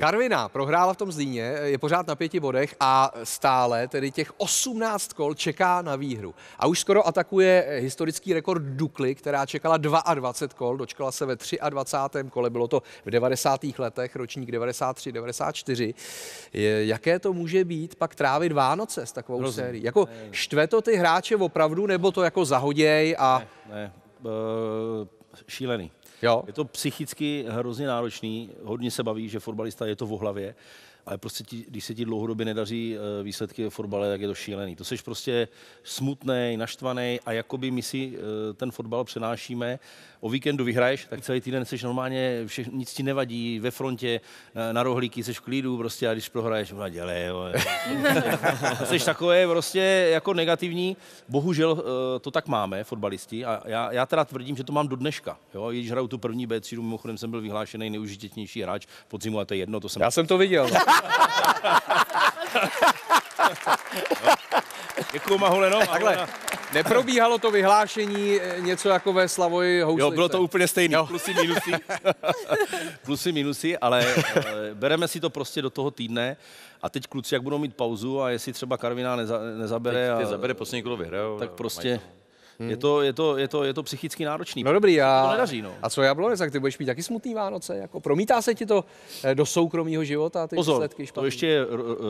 Karvina prohrála v tom Zlíně, je pořád na pěti bodech a stále tedy těch 18 kol čeká na výhru. A už skoro atakuje historický rekord Dukly, která čekala 22 kol, dočkala se ve 23. kole, bylo to v 90. letech, ročník 93-94. Jaké to může být pak trávit Vánoce s takovou Rozum. sérií? Jako štve to ty hráče opravdu, nebo to jako zahoděj a... Ne, ne. Uh, šílený. Jo. Je to psychicky hrozně náročný, hodně se baví, že fotbalista je to v hlavě, ale prostě ti, když se ti dlouhodobě nedaří eh, výsledky v fotbale, tak je to šílený. To jsi prostě smutný, naštvaný a jakoby my si eh, ten fotbal přenášíme. O víkendu vyhraješ, tak celý týden jsi normálně, vše, nic ti nevadí, ve frontě, eh, na rohlíky, jsi v klidu prostě a když prohraješ, ona dělej, jo. jsi takové prostě jako negativní. Bohužel to tak máme, fotbalisti, a já, já teda tvrdím, že to mám do dneška. Jo? Když hraju tu první B třídu, mimochodem jsem byl vyhlášený neužitější hráč podzimu, a to je jedno, to jsem... Já jsem to viděl. Děkuju, Mahuleno. Takhle, neprobíhalo to vyhlášení eh, něco jako ve Slavoji Houslice? Jo, bylo to úplně stejné. Plusy, minusy. Plusy, minusy, ale e, bereme si to prostě do toho týdne. A teď kluci, jak budou mít pauzu a jestli třeba Karviná neza, nezabere... Teď a, zabere poslední kolo vyhrajou. Tak prostě... Hmm. Je, to, je, to, je, to, je to psychicky náročný. No dobrý, a, to nedaří, no. a co Jablonec, tak ty budeš mít taky smutný Vánoce? Jako promítá se ti to eh, do soukromého života, ty Pozor, výsledky špatný? to ještě je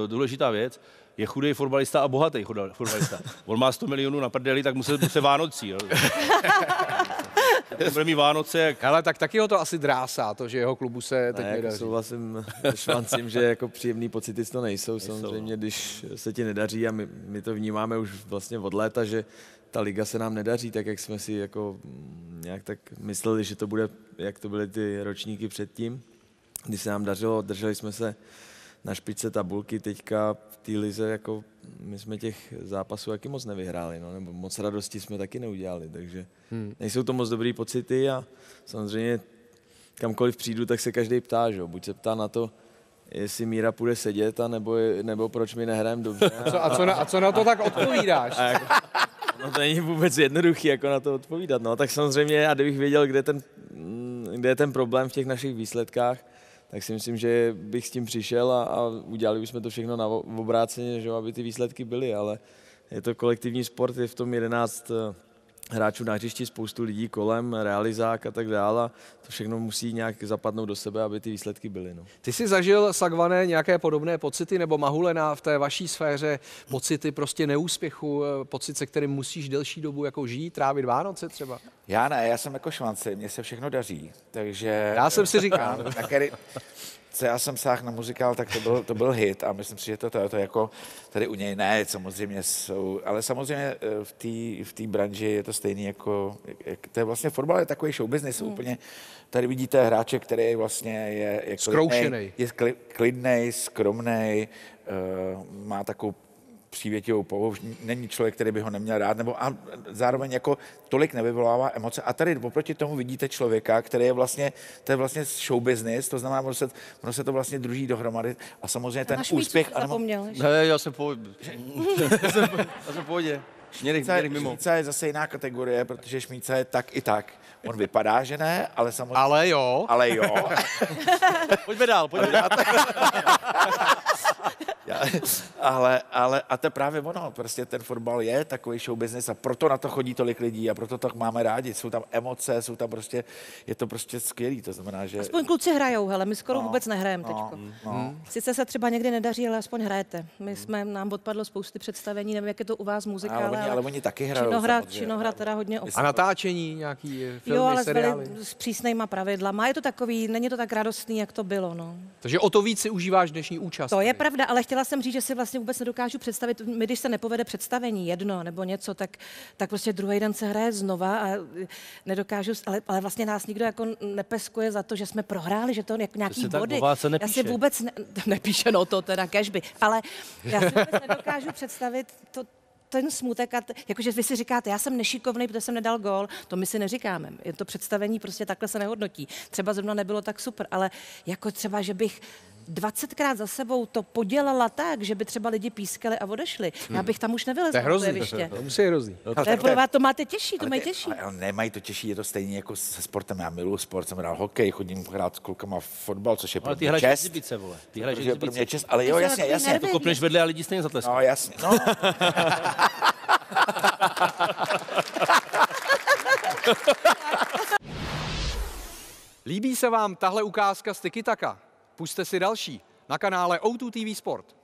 důležitá věc. Je chudý fotbalista a bohatý fotbalista. On má 100 milionů na prdeli, tak musí se Vánocí. Jo. bude mít Vánoce. Jak... Ale tak taky ho to asi drásá, to, že jeho klubu se teď ne, nedaří. Jako souhlasím s Švancím, že jako příjemný pocity to nejsou. nejsou. Samozřejmě, když se ti nedaří a my, my to vnímáme už vlastně od léta, že ta liga se nám nedaří, tak jak jsme si jako nějak tak mysleli, že to bude, jak to byly ty ročníky předtím, kdy se nám dařilo, drželi jsme se na špičce tabulky, teďka v té lize jako my jsme těch zápasů jaký moc nevyhráli, no, nebo moc radosti jsme taky neudělali, takže hmm. nejsou to moc dobrý pocity a samozřejmě kamkoliv přijdu, tak se každý ptá, že? buď se ptá na to, jestli Míra půjde sedět, a nebo, nebo proč mi nehrajeme dobře. A co, a, co na, a co na to tak odpovídáš? A jako, no to není vůbec jednoduchý, jako na to odpovídat. No, tak samozřejmě, já kdybych věděl, kde, ten, mm, kde je ten problém v těch našich výsledkách, tak si myslím, že bych s tím přišel a, a udělali bychom to všechno na obráceně, že, aby ty výsledky byly, ale je to kolektivní sport, je v tom 11 hráčů na hřišti, spoustu lidí kolem, realizák a tak dále. To všechno musí nějak zapadnout do sebe, aby ty výsledky byly. No. Ty jsi zažil, Sagvané, nějaké podobné pocity, nebo Mahulena v té vaší sféře pocity prostě neúspěchu, eh, pocit, se kterým musíš delší dobu jako žít, trávit Vánoce třeba? Já ne, já jsem jako švance, mně se všechno daří, takže... Já jsem si říkal. Co já jsem sáhl na muzikál, tak to byl, to byl hit a myslím si, že to, to, to jako tady u něj ne, samozřejmě jsou, ale samozřejmě eh, v té v tý branži je to stejný jako, jak, to je vlastně fotbal je takový show business hmm. úplně, tady vidíte hráče, který vlastně je, je klidnej, je klidnej, skromnej, uh, má takovou přívětivou povahu, není člověk, který by ho neměl rád, nebo a zároveň jako tolik nevyvolává emoce. A tady oproti tomu vidíte člověka, který je vlastně, to je vlastně show business, to znamená, ono se, ono se to vlastně druží dohromady a samozřejmě ten Máš úspěch... Zapomněl, ne, já jsem po... já jsem, já jsem pohodě. Šmíca, šmíca je zase jiná kategorie, protože šmíca je tak i tak. On vypadá, že ne, ale samozřejmě... Ale jo. Ale jo. pojďme dál, pojďme dál. ale, ale a to je právě ono, prostě ten fotbal je takový show business a proto na to chodí tolik lidí a proto to máme rádi. Jsou tam emoce, jsou tam prostě, je to prostě skvělý, to znamená, že... Aspoň kluci hrajou, hele, my skoro no, vůbec nehrajeme no, teďko. No. Hmm. Sice se třeba někdy nedaří, ale aspoň hrajete. My jsme, nám odpadlo spousty představení, nevím, jak je to u vás muzika, ale, ale, oni, ale oni taky hrajou. Činohra, činohra teda hodně A natáčení, nějaký filmy, Jo, ale seriály. s přísnýma pravidlama. Je to takový, není to tak radostný, jak to bylo, no. Takže o to víc si užíváš dnešní účast. To je pravda, ale chtěla jsem říct, že si vlastně vůbec nedokážu představit, my když se nepovede představení jedno nebo něco, tak, tak prostě druhý den se hraje znova a nedokážu, ale, ale vlastně nás nikdo jako nepeskuje za to, že jsme prohráli, že to jako nějaký to body. Se já si vůbec ne, nepíše, no to teda kežby, ale já si vůbec nedokážu představit to, ten smutek, a t- jakože vy si říkáte, já jsem nešikovný, protože jsem nedal gól, to my si neříkáme. Je to představení, prostě takhle se nehodnotí. Třeba zrovna nebylo tak super, ale jako třeba, že bych 20krát za sebou to podělala tak, že by třeba lidi pískali a odešli. Já bych tam už nevylezla. To je hrozný. To musí je hrozný. To, je pro vás, to máte těžší, to mají těžší. Ale nemají to těžší, je to stejně jako se sportem. Já miluji sport, jsem hrál hokej, chodím hrát s klukama fotbal, což je pro Ale ty mě hraješ čest. exibice, vole. Ty hraješ pro mě čest, ale jo, jasně, jasně. To kopneš vedle a lidi stejně zatleskají. No, jasně. No, Líbí se vám tahle ukázka z Tiki Taka? Puste si další na kanále O2 TV Sport.